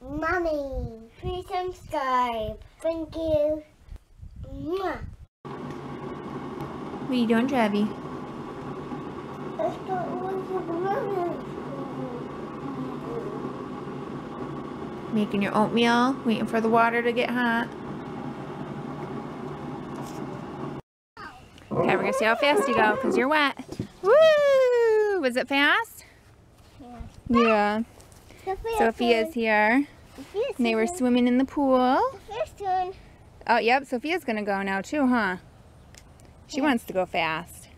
Mommy, please subscribe. Thank you. Mwah. What are you doing, Trevi? Let's go with the balloons. Making your oatmeal, waiting for the water to get hot. Okay, we're gonna see how fast you go because you're wet. Woo! Was it fast? Yeah. Yeah. Sophia's here. And they were swimming in the pool. Oh, yep, Sophia's gonna go now too, huh? She wants to go fast.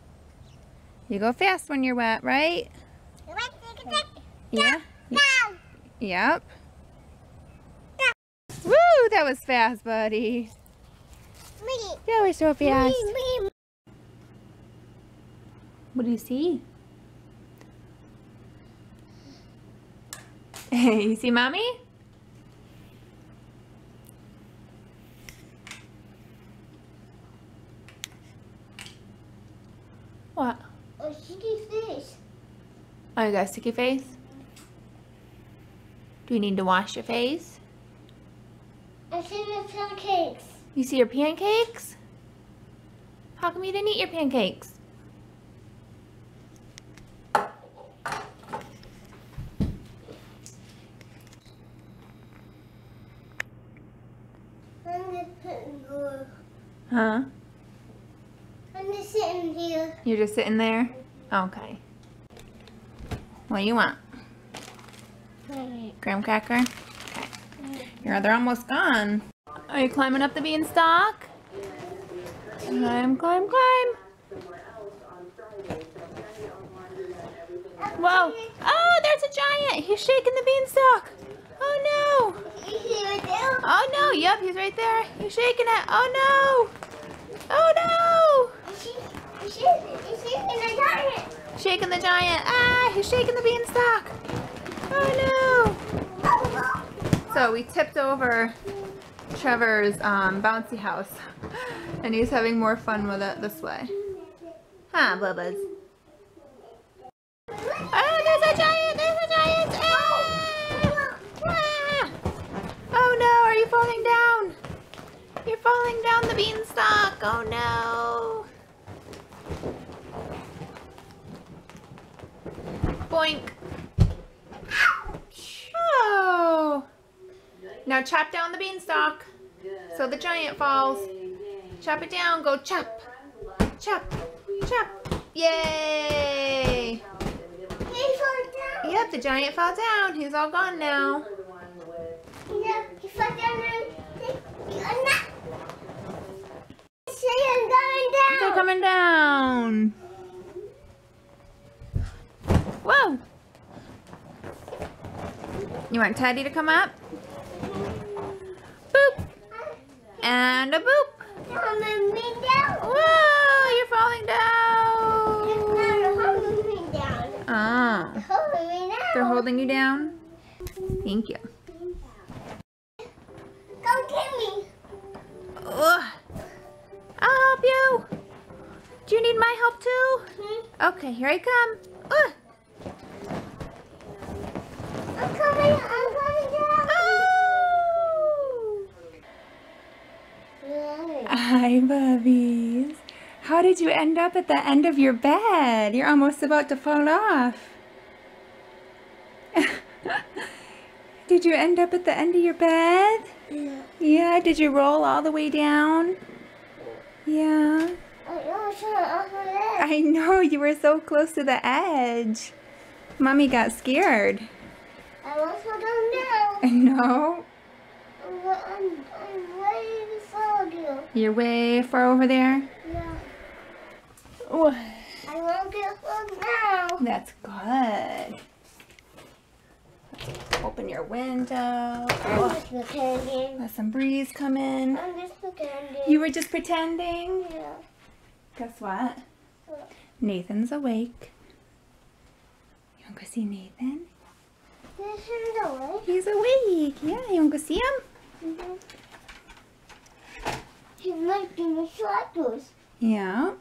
You go fast when you're wet, right? Yeah. Yep. Woo, that was fast, buddy. Me. That was so fast. What do you see? Hey, you see mommy? What? Oh, sticky fish. Oh, you got a sticky face? Do you need to wash your face? I see the pancakes. You see your pancakes? How come you didn't eat your pancakes? I'm just putting more. Huh? I'm just sitting here. You're just sitting there? Okay. What do you want? Graham cracker? Okay. You're, they're almost gone. Are you climbing up the beanstalk? Climb, climb, climb. Whoa. Oh, there's a giant. He's shaking the beanstalk. Oh no. You see right there? Oh no. Yep, he's right there. He's shaking it. Oh no. Oh You see, you see, you see in the giant. no. Shaking the giant. Ah, he's shaking the beanstalk. Oh no. So we tipped over Trevor's um, bouncy house and he's having more fun with it this way. Huh, Bubba's? Oh, there's a giant! There's a giant! Ah! Ah! Oh no, are you falling down? You're falling down the beanstalk! Oh no! Boink! Oh! Now chop down the beanstalk so the giant falls. Chop it down. Go chop. Chop. Chop. Yay! He fell down. Yep, the giant fell down. He's all gone now. Yeah, he fell down and he got that. See him going They're coming down. Whoa! You want Teddy to come up? Boop! And a boop! Coming me down. Whoa! You're falling down! not holding me down. Oh. Holding me down. They're holding you down? Thank you. Go get me. Ugh. I'll help you. Do you need my help too? Hmm? Okay, here I come. Ugh. I'm coming. I'm coming down. Oh. Hi, bubbies. How did you end up at the end of your bed? You're almost about to fall off. did you end up at the end of your bed? Yeah. Yeah, did you roll all the way down? Yeah. I don't off my leg. I know, you were so close to the edge. Mommy got scared. I want to go down. I know. I'm, I'm ready to follow you. You're way far over there. Yeah. Oh, I won't get home now. that's good. Open your window. I'm Oh, just pretending. let some breeze come in. I'm just pretending. You were just pretending. Yeah. Guess what? What? Nathan's awake. You want to go see Nathan? The way. He's awake. Yeah, you want to go see him? Mm-hmm. He's making the shadows. Yeah.